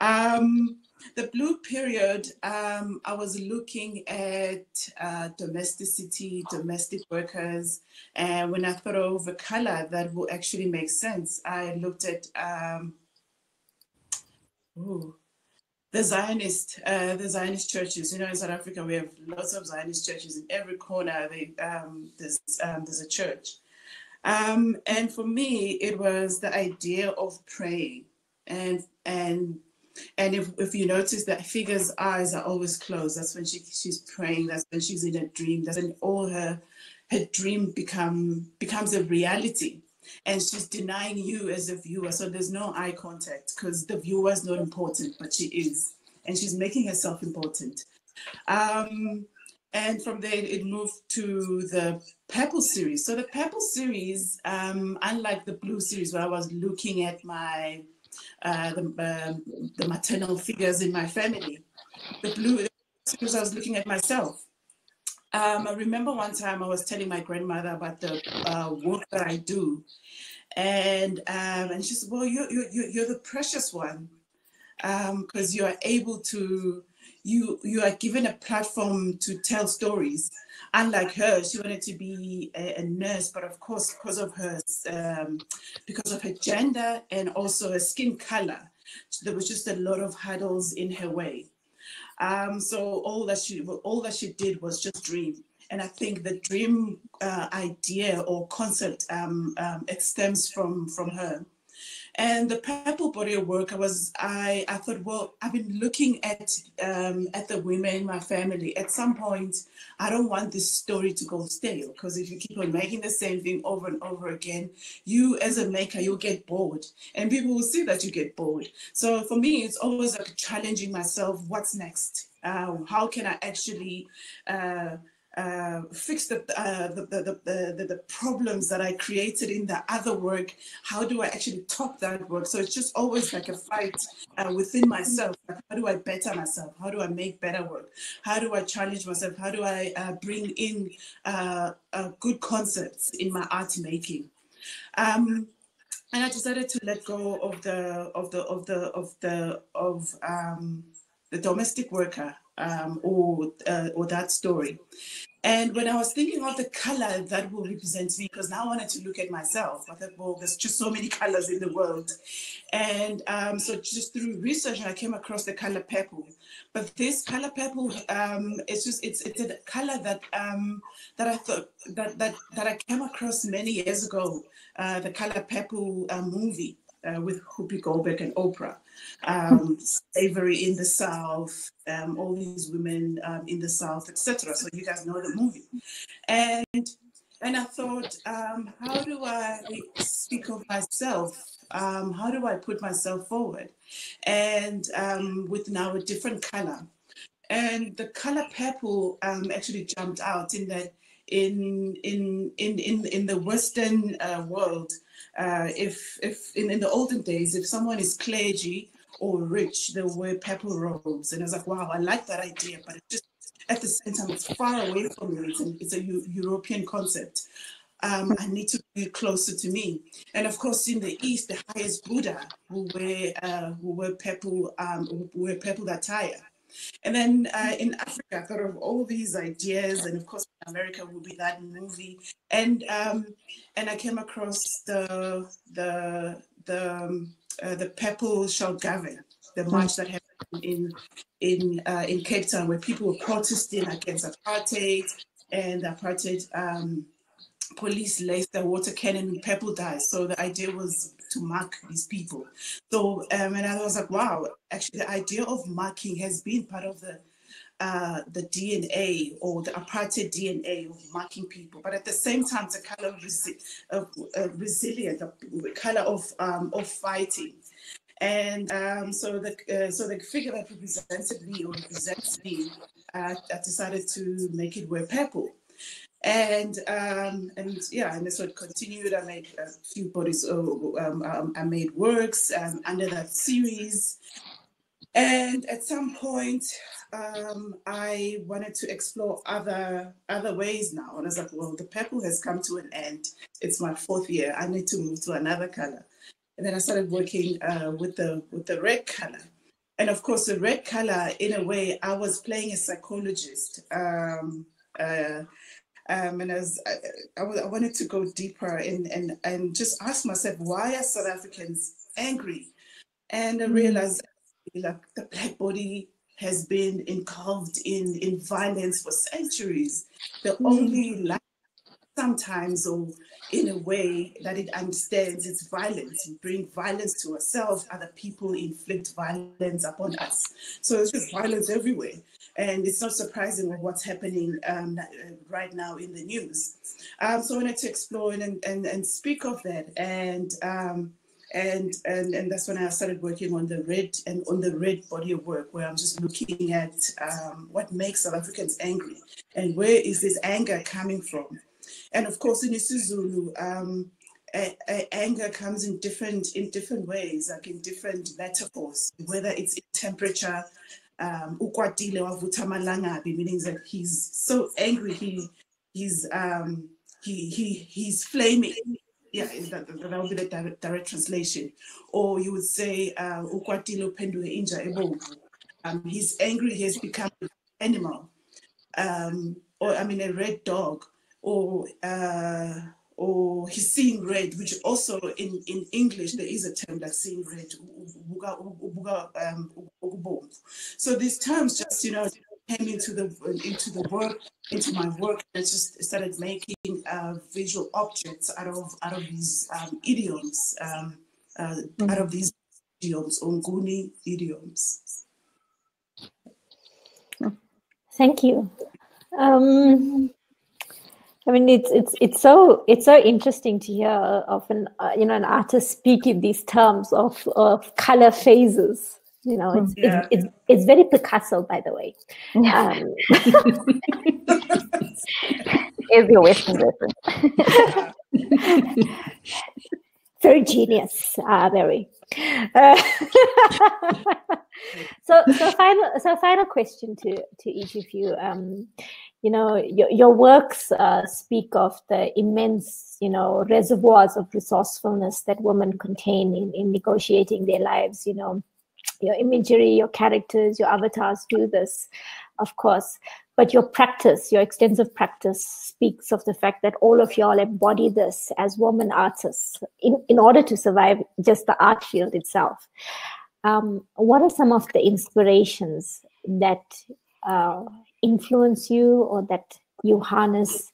[SPEAKER 2] Um the blue period um i was looking at uh domesticity domestic workers and when i thought of a color that will actually make sense i looked at um ooh, the Zionist, uh, the Zionist churches. You know, in South Africa, we have lots of Zionist churches. In every corner, they, um, there's um, there's a church. Um, and for me, it was the idea of praying, and and and if, if you notice that Figure's eyes are always closed, that's when she she's praying. That's when she's in a dream. That's when all her her dream become becomes a reality and she's denying you as a viewer. So there's no eye contact because the viewer is not important, but she is, and she's making herself important. Um, and from there, it moved to the purple series. So the purple series, um, unlike the blue series, where I was looking at my uh, the, um, the maternal figures in my family, the blue series, I was looking at myself. Um, I remember one time I was telling my grandmother about the uh, work that I do, and um, and she said, "Well, you're you're you're the precious one, because um, you are able to you you are given a platform to tell stories. Unlike her, she wanted to be a, a nurse, but of course, because of her um, because of her gender and also her skin color, there was just a lot of hurdles in her way." Um, so all that she all that she did was just dream. And I think the dream uh, idea or concept um, um, stems from from her. And the purple body of work, I was, I, I thought, well, I've been looking at um, at the women in my family. At some point, I don't want this story to go stale because if you keep on making the same thing over and over again, you as a maker, you'll get bored, and people will see that you get bored. So for me, it's always like challenging myself. What's next? Uh, how can I actually uh, uh, fix the, uh, the, the, the, the, problems that I created in the other work? How do I actually top that work? So it's just always like a fight uh, within myself. How do I better myself? How do I make better work? How do I challenge myself? How do I uh, bring in uh, uh, good concepts in my art making? Um, and I decided to let go of the of the of the of the of um, the domestic worker um, or uh, or that story. And when I was thinking of the color that will represent me, because now I wanted to look at myself, I thought, well, there's just so many colors in the world. And um, so just through research, I came across the color purple. But this color purple, um, it's just, it's, it's a color that, um, that I thought, that, that, that I came across many years ago, uh, the color purple uh, movie uh, with Whoopi Goldberg and Oprah um, slavery in the South, um, all these women um, in the South, etc. So you guys know the movie, and and I thought, um, how do I speak of myself? Um, how do I put myself forward? And um, with now a different color, and the color purple actually jumped out in that in in in in in the Western uh, world. Uh, if if in, in the olden days, if someone is clergy or rich, they wear purple robes. And I was like, wow, I like that idea, but it's just at the same time, it's far away from me. It's, an, it's a U- European concept. Um, I need to be closer to me. And of course, in the East, the highest Buddha will wear uh, will wear purple um, will wear purple attire. And then uh, in Africa, I thought of all these ideas, and of course, America will be that movie. And um, and I came across the the the um, uh, the Purple shall govern, the hmm. march that happened in in uh, in Cape Town, where people were protesting against apartheid, and apartheid um, police laced the water cannon with purple dye. So the idea was to mark these people. So um, and I was like, wow, actually, the idea of marking has been part of the uh, the DNA or the apartheid DNA of marking people, but at the same time, the color of, resi- uh, resilient, a color of um, of fighting. And um, so the uh, so the figure that represented me or represents me, uh, I decided to make it wear purple. And um, and yeah, and so it continued. I made a few bodies. Uh, um, um, I made works um, under that series, and at some point, um, I wanted to explore other other ways now. And I was like, well, the purple has come to an end. It's my fourth year. I need to move to another color. And then I started working uh, with the with the red color. And of course, the red color, in a way, I was playing a psychologist. Um, uh, um, and as I, I, I, wanted to go deeper and, and, and just ask myself, why are South Africans angry? And I mm. realized like the black body has been involved in, in violence for centuries. The mm. only life sometimes or in a way that it understands its violence. We bring violence to ourselves, other people inflict violence upon us. So it's just violence everywhere. And it's not surprising with what's happening um, right now in the news. Um, so I wanted to explore and, and, and speak of that. And um, and and and that's when I started working on the red and on the red body of work, where I'm just looking at um, what makes South Africans angry and where is this anger coming from, and of course in isiZulu, um, a, a anger comes in different in different ways, like in different metaphors, whether it's in temperature. Um, ukwatile wavuta malangabi, meaning that he's so angry, he he's um, he he he's flaming yeah, that, that, that would be the direct, direct translation. Or you would say, uh, ukwatilo pendue inja ebovu. Um, he's angry, he has become an animal. Um, or I mean a red dog, or uh, or he's seeing red, which also in, in English there is a term like seeing red. So these terms just you know came into the into the work into my work and just started making uh, visual objects out of out of these um, idioms um, uh, mm-hmm. out of these idioms, Onguni idioms.
[SPEAKER 1] Thank you. Um, I mean, it's it's it's so it's so interesting to hear of an uh, you know an artist speak in these terms of of color phases. You know, it's yeah. it's, it's, it's very Picasso, by the way. Um,
[SPEAKER 4] is your Western
[SPEAKER 1] reference. very genius, uh, very. Uh, so, so final, so final question to to each of you. Um, you know, your, your works uh, speak of the immense, you know, reservoirs of resourcefulness that women contain in, in negotiating their lives. You know, your imagery, your characters, your avatars do this, of course. But your practice, your extensive practice, speaks of the fact that all of y'all embody this as woman artists in, in order to survive just the art field itself. Um, what are some of the inspirations that uh, influence you or that you harness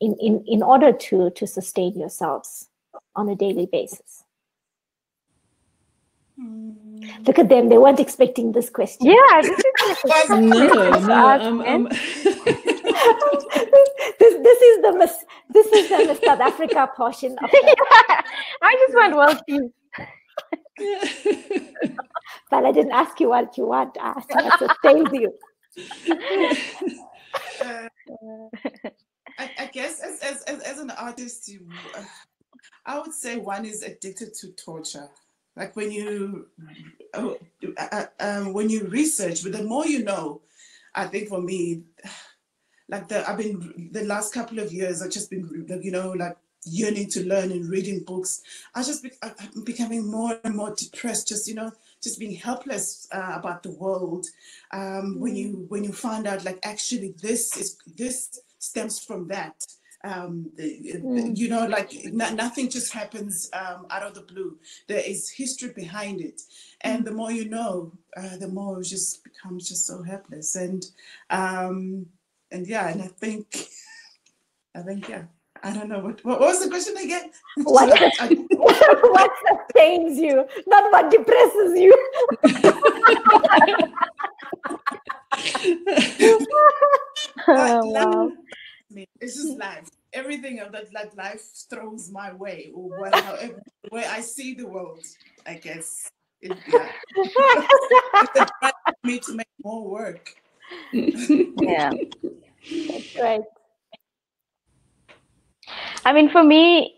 [SPEAKER 1] in, in, in order to, to sustain yourselves on a daily basis? Mm. Look at them; they weren't expecting this question.
[SPEAKER 4] Yeah, this is
[SPEAKER 3] no, no. Um, um. this,
[SPEAKER 1] this is the Miss, this is the Miss South Africa portion of. The,
[SPEAKER 4] yeah, I just want world
[SPEAKER 1] peace. but I didn't ask you what you want. I asked what sustains you.
[SPEAKER 2] Uh, I, I, guess as, as, as, as an artist, you, uh, I would say one is addicted to torture. Like when you oh, uh, uh, um, when you research but the more you know i think for me like the i've been the last couple of years i've just been you know like yearning to learn and reading books. I just be, i'm becoming more and more depressed just you know just being helpless uh, about the world um, when you when you find out like actually this is this stems from that um, mm. you know, like nothing just happens um, out of the blue. There is history behind it, and mm. the more you know, uh, the more it just becomes just so helpless. And um, and yeah, and I think, I think yeah. I don't know what, what was the question again.
[SPEAKER 1] What, what sustains you, not what depresses you.
[SPEAKER 2] oh, wow. It's just life. Everything of that like life throws my way, or whatever, where I see the world, I guess. It, yeah. it's me to make more work.
[SPEAKER 4] yeah,
[SPEAKER 1] that's right.
[SPEAKER 4] I mean, for me,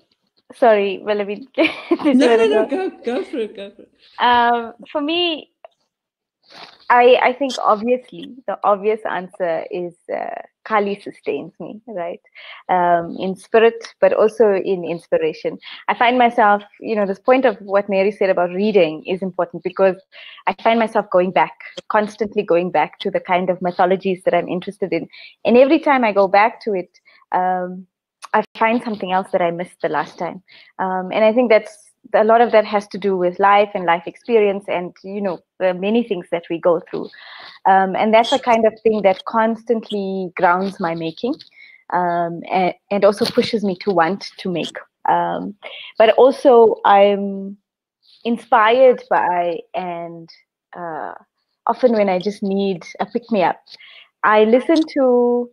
[SPEAKER 4] sorry, well, I mean,
[SPEAKER 3] no, no, no, go, go for it, go for it.
[SPEAKER 4] Um, for me, I I think obviously the obvious answer is uh, Kali sustains me, right? Um, in spirit, but also in inspiration. I find myself, you know, this point of what Mary said about reading is important because I find myself going back, constantly going back to the kind of mythologies that I'm interested in. And every time I go back to it, um, I find something else that I missed the last time. Um, and I think that's a lot of that has to do with life and life experience and you know the many things that we go through um, and that's the kind of thing that constantly grounds my making um, and, and, also pushes me to want to make um, but also i'm inspired by and uh, often when i just need a pick me up i listen to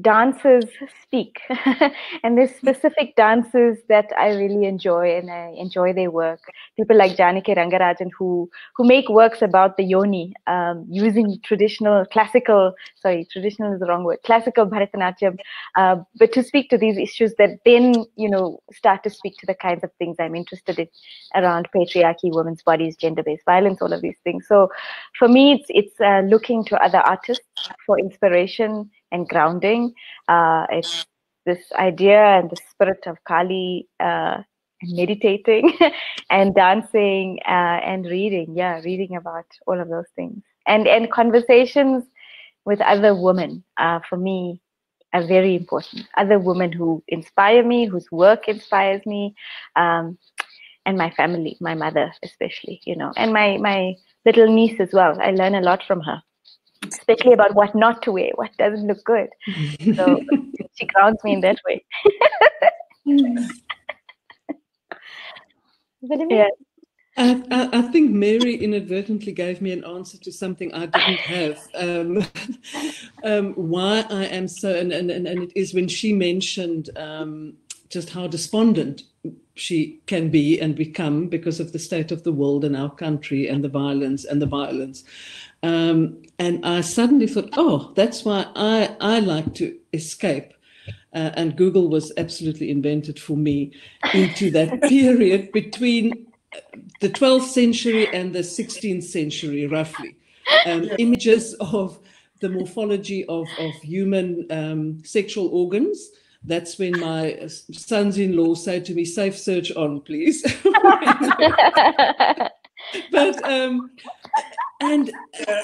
[SPEAKER 4] dancers speak. And there's specific dances that i really enjoy and i enjoy their work. People like janaki rangarajan who who make works about the yoni um, using traditional classical sorry traditional is the wrong word classical bharatanatyam uh, but to speak to these issues that then you know start to speak to the kinds of things i'm interested in around patriarchy women's bodies gender-based violence all of these things. So for me it's it's uh, looking to other artists for inspiration and grounding. Uh, it's this idea and the spirit of Kali uh, meditating and dancing uh, and reading. Yeah, reading about all of those things and and conversations with other women. Uh, for me, are very important. Other women who inspire me, whose work inspires me, um, and my family, my mother especially, you know, and my my little niece as well. I learn a lot from her especially about what not to wear, what doesn't look good. So she grounds me in that way.
[SPEAKER 1] yeah.
[SPEAKER 3] I, I, I, think Mary inadvertently gave me an answer to something I didn't have. Um, um, why I am so, and, and, and it is when she mentioned um, just how despondent she can be and become because of the state of the world and our country and the violence and the violence. Um, and I suddenly thought, oh, that's why I, I like to escape. Uh, and Google was absolutely invented for me into that period between the 12th century and the 16th century, roughly. Um, images of the morphology of, of human um, sexual organs that's when my sons-in-law said to me, "Safe search on, please." but um, and uh,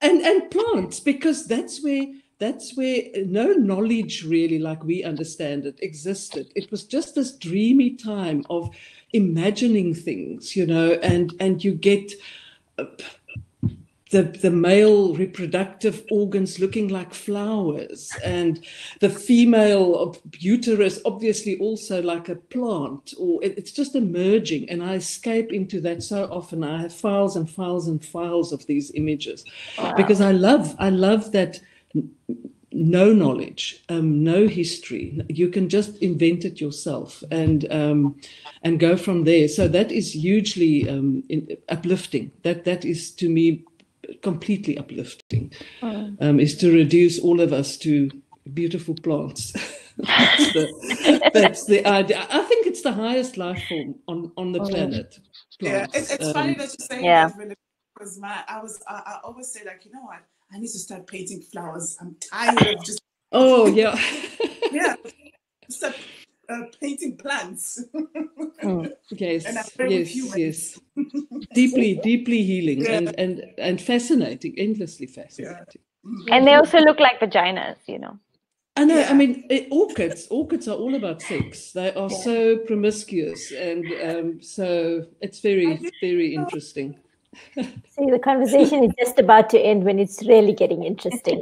[SPEAKER 3] and and plants because that's where that's where no knowledge really like we understand it existed. It was just this dreamy time of imagining things you know and and you get uh, the, the male reproductive organs looking like flowers and the female of uterus obviously also like a plant or it, it's just emerging and i escape into that so often. I have files and files and files of these images. Wow. because i love i love that no knowledge um, no history. You can just invent it yourself and um, and go from there. So that is hugely um, in, uplifting. That that is to me completely uplifting mm. um, is to reduce all of us to beautiful plants. that's, the, that's, the, idea. I think it's the highest life form on, on the mm. planet.
[SPEAKER 2] Plants. Yeah, it's, it's um, funny that you're saying yeah. that because my I was I, I, always say like you know what I need to start painting flowers. I'm tired of just.
[SPEAKER 3] Oh yeah.
[SPEAKER 2] yeah. Start uh, painting plants.
[SPEAKER 3] mm. Yes, yes, yes. deeply, deeply healing yeah. and, and and fascinating, endlessly fascinating.
[SPEAKER 4] Yeah. And they also look like vaginas, you know.
[SPEAKER 3] I know. Yeah. I mean, it, orchids. Orchids are all about sex. They are so promiscuous, and um, so it's very, very interesting.
[SPEAKER 1] See, the conversation is just about to end when it's really getting interesting.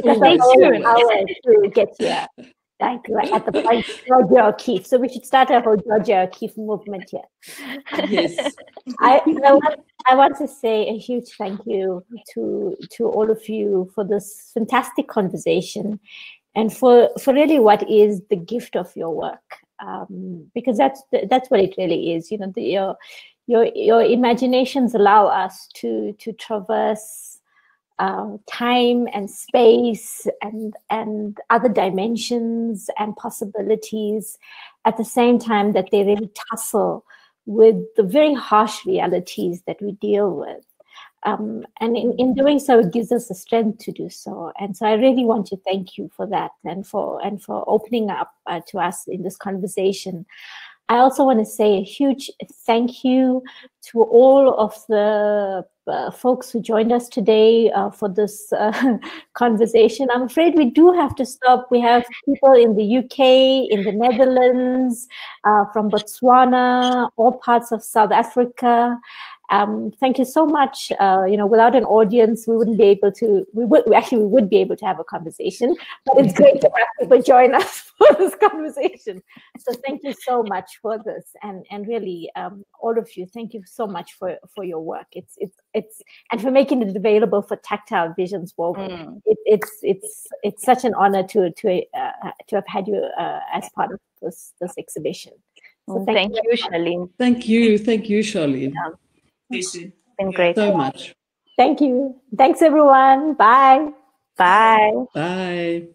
[SPEAKER 1] Stay tuned. Hour to get here. Thank you. At the point, Georgia O'Keeffe. So we should start a whole Georgia O'Keeffe movement here.
[SPEAKER 3] Yes.
[SPEAKER 1] I, I, want, I want to say a huge thank you to to all of you for this fantastic conversation and for, for really what is the gift of your work. Um, because that's that's what it really is. You know, the, your your your imaginations allow us to to traverse uh, time and space and and other dimensions and possibilities at the same time that they really tussle with the very harsh realities that we deal with. Um, and in, in doing so it gives us the strength to do so. And so i really want to thank you for that and for and for opening up uh, to us in this conversation I also want to say a huge thank you to all of the uh, folks who joined us today uh, for this uh, conversation. I'm afraid we do have to stop. We have people in the UK, in the Netherlands, uh, from Botswana, all parts of South Africa, um, thank you so much. Uh, you know, without an audience, we wouldn't be able to. We would we actually we would be able to have a conversation, but it's great to have people join us for this conversation. So thank you so much for this, and and really, um, all of you, thank you so much for for your work. It's it's it's and for making it available for tactile visions woven. Mm. It, it's it's it's such an honor to to uh, to have had you uh, as part of this this exhibition.
[SPEAKER 4] So thank, thank you, you, Sharlene.
[SPEAKER 3] Thank you, thank you, Sharlene. Yeah.
[SPEAKER 4] It's been great.
[SPEAKER 3] So much.
[SPEAKER 1] Thank you. Thanks, everyone. Bye.
[SPEAKER 4] Bye.
[SPEAKER 3] Bye.